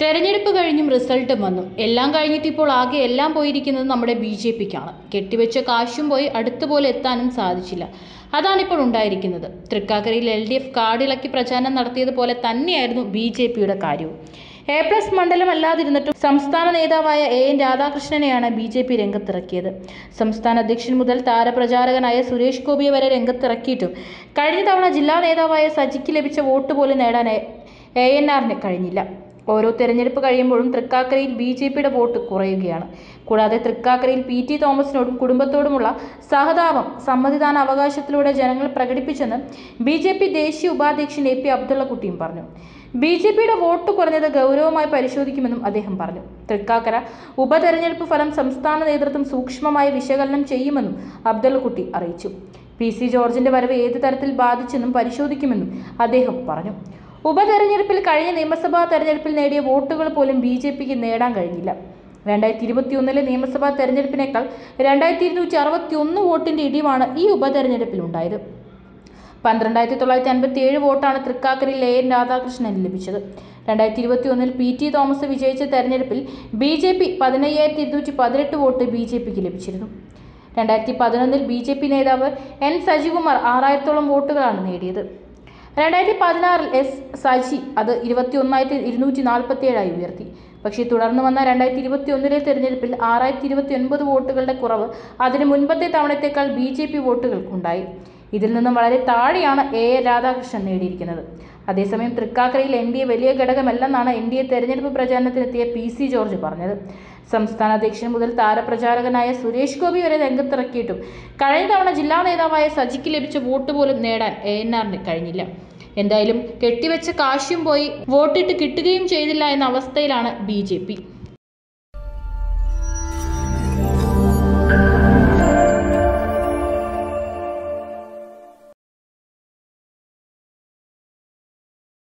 തെരഞ്ഞെടുപ്പ് കഴിഞ്ഞും റിസൾട്ടും വന്നു. എല്ലാം കഴിഞ്ഞിട്ട് ഇപ്പോൾ ആകെ എല്ലാം പോയിരിക്കുന്നത് നമ്മുടെ ബി ജെ പിക്കാണ്. കെട്ടിവെച്ച കാശും പോയി അടുത്തുപോലെ എത്താനും സാധിച്ചില്ല. അതാണിപ്പോൾ ഉണ്ടായിരിക്കുന്നത്. തൃക്കാക്കരയിൽ എൽ ഡി എഫ് കാർഡിളക്കി പ്രചാരണം നടത്തിയതുപോലെ തന്നെയായിരുന്നു ബി ജെ പിയുടെ കാര്യവും. എ പ്ലസ് മണ്ഡലമല്ലാതിരുന്നിട്ടും സംസ്ഥാന നേതാവായ എ എൻ രാധാകൃഷ്ണനെയാണ് ബി ജെ പി രംഗത്തിറക്കിയത്. സംസ്ഥാന അധ്യക്ഷൻ മുതൽ താരപ്രചാരകനായ സുരേഷ് ഗോപിയെ വരെ രംഗത്തിറക്കിയിട്ടും കഴിഞ്ഞ തവണ ജില്ലാ നേതാവായ സജിക്ക് ലഭിച്ച വോട്ട് പോലും നേടാൻ എ എൻ ആറിന് കഴിഞ്ഞില്ല. ഓരോ തെരഞ്ഞെടുപ്പ് കഴിയുമ്പോഴും തൃക്കാക്കരയിൽ ബി ജെ പിയുടെ വോട്ട് കുറയുകയാണ്. കൂടാതെ തൃക്കാക്കരയിൽ പി ടി തോമസിനോടും കുടുംബത്തോടുമുള്ള സഹതാപം സമ്മതിദാന അവകാശത്തിലൂടെ ജനങ്ങൾ പ്രകടിപ്പിച്ചെന്ന് ബി ജെ പി ദേശീയ ഉപാധ്യക്ഷൻ എ പി അബ്ദുള്ളക്കുട്ടിയും പറഞ്ഞു. ബി ജെ പിയുടെ വോട്ട് കുറഞ്ഞത് ഗൗരവമായി പരിശോധിക്കുമെന്നും അദ്ദേഹം പറഞ്ഞു. തൃക്കാക്കര ഉപതെരഞ്ഞെടുപ്പ് ഫലം സംസ്ഥാന നേതൃത്വം സൂക്ഷ്മമായി വിശകലനം ചെയ്യുമെന്നും അബ്ദുള്ളക്കുട്ടി അറിയിച്ചു. പി സി ജോർജിന്റെ വരവ് ഏത് തരത്തിൽ ബാധിച്ചെന്നും പരിശോധിക്കുമെന്നും അദ്ദേഹം പറഞ്ഞു. ഉപതെരഞ്ഞെടുപ്പിൽ കഴിഞ്ഞ നിയമസഭാ തെരഞ്ഞെടുപ്പിൽ നേടിയ വോട്ടുകൾ പോലും ബി ജെ പിക്ക് നേടാൻ കഴിഞ്ഞില്ല. രണ്ടായിരത്തി ഇരുപത്തി ഒന്നിലെ നിയമസഭാ തെരഞ്ഞെടുപ്പിനേക്കാൾ രണ്ടായിരത്തി ഇരുന്നൂറ്റി അറുപത്തി ഒന്ന് വോട്ടിന്റെ ഇടിവാണ് ഈ ഉപതെരഞ്ഞെടുപ്പിൽ ഉണ്ടായത് പന്ത്രണ്ടായിരത്തി തൊള്ളായിരത്തി അൻപത്തി ഏഴ് വോട്ടാണ് തൃക്കാക്കരയിൽ എ എൻ രാധാകൃഷ്ണന് ലഭിച്ചത്. രണ്ടായിരത്തി ഇരുപത്തി ഒന്നിൽ പി ടി തോമസ് വിജയിച്ച തെരഞ്ഞെടുപ്പിൽ ബി ജെ പി പതിനയ്യായിരത്തി ഇരുന്നൂറ്റി പതിനെട്ട് വോട്ട് ബി ജെ പിക്ക് ലഭിച്ചിരുന്നു. രണ്ടായിരത്തി പതിനൊന്നിൽ ബി ജെ പി നേതാവ് എൻ സജികുമാർ ആറായിരത്തോളം വോട്ടുകളാണ് നേടിയത്. രണ്ടായിരത്തി പതിനാറിൽ എസ് സജി അത് ഇരുപത്തി ഒന്നായിരത്തി ഇരുന്നൂറ്റി നാൽപ്പത്തി ഏഴായി ഉയർത്തി. പക്ഷേ തുടർന്ന് വന്ന രണ്ടായിരത്തി ഇരുപത്തി ഒന്നിലെ തെരഞ്ഞെടുപ്പിൽ ആറായിരത്തി ഇരുപത്തി ഒൻപത് വോട്ടുകളുടെ കുറവ് അതിന് മുൻപത്തെ തവണത്തേക്കാൾ ബി ജെ പി വോട്ടുകൾക്കുണ്ടായി. ഇതിൽ നിന്നും വളരെ താഴെയാണ് എ എ രാധാകൃഷ്ണൻ നേടിയിരിക്കുന്നത്. അതേസമയം തൃക്കാക്കരയിൽ എൻ ഡി എ വലിയ ഘടകമല്ലെന്നാണ് എൻ ഡി എ തെരഞ്ഞെടുപ്പ് പ്രചാരണത്തിനെത്തിയ പി സി ജോർജ് പറഞ്ഞത്. സംസ്ഥാന അധ്യക്ഷൻ മുതൽ താരപ്രചാരകനായ സുരേഷ് ഗോപി വരെ രംഗത്തിറക്കിയിട്ടും കഴിഞ്ഞ തവണ ജില്ലാ നേതാവായ സജിക്ക് ലഭിച്ച വോട്ട് പോലും നേടാൻ എ എൻ ആറിന് കഴിഞ്ഞില്ല. എന്തായാലും കെട്ടിവെച്ച കാശും പോയി വോട്ടിട്ട് കിട്ടുകയും ചെയ്തില്ല എന്ന അവസ്ഥയിലാണ് ബി